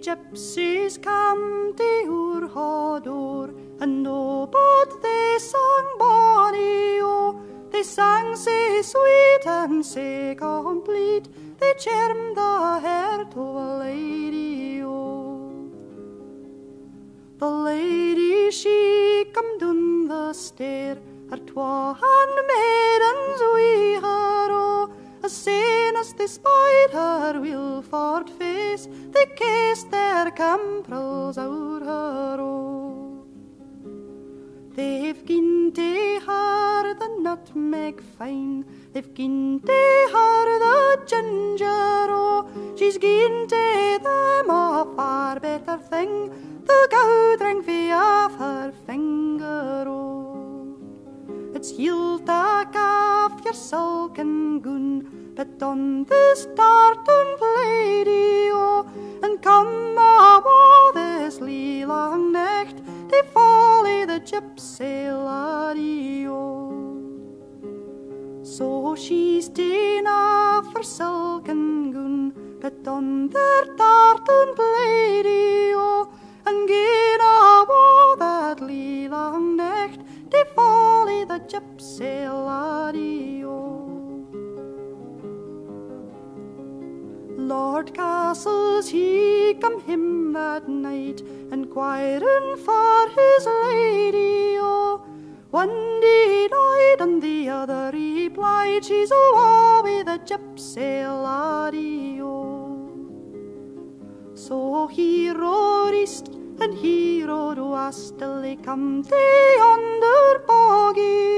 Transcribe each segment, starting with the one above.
gypsies come de Hodor, and no but they sang bonny oh, they sang so sweet and so complete, they charmed the heart of a lady oh. The lady she come down the stair, her twa handmaidens wi her oh, as soon as they spied her Wilford face, they kissed their camprels out her. They've gin to her the nutmeg fine, they've gin to her the ginger oh, she's gin to them a far better thing, the goud ring fi off her finger oh. It's yield tak off your sulken goon, but on this tartan lady oh, and come a this lee long necht, they folly the gypsy laddie oh. So she's off her silken goon, but on their tartan lady Lord Castles he come him that night, enquiring for his lady, oh. One denied and the other replied, she's away the gypsy laddie, oh. So he rode east and he rode west till they come to yonder boggy,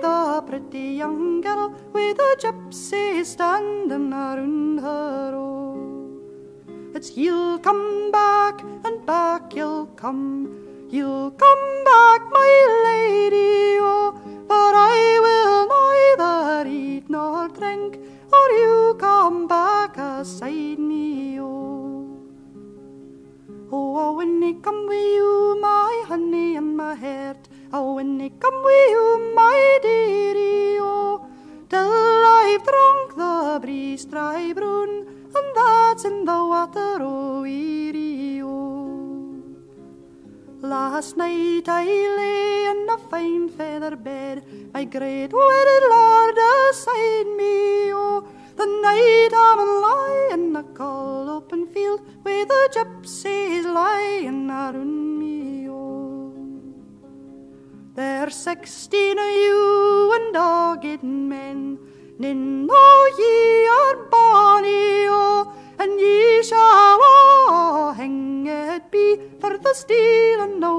the pretty young girl with a gypsy standing around her. Oh, it's you'll come back and back you'll come, you'll come back, my lady. Oh, but I will neither eat nor drink, or you come back aside me. Oh. Oh, when he come with you, my honey and my heart. Oh, when he come with you, my oh, till I've drunk the breeze dry brown, and that's in the water, weary, oh. Last night I lay in a fine feather bed, my great wedded lord aside me, oh, the night I'm lie in a cold open field, with the gypsies around me, oh. There's sixteen of you and dogged men, Nin know ye are bonny, oh, and ye shall all hanged be for the stealing a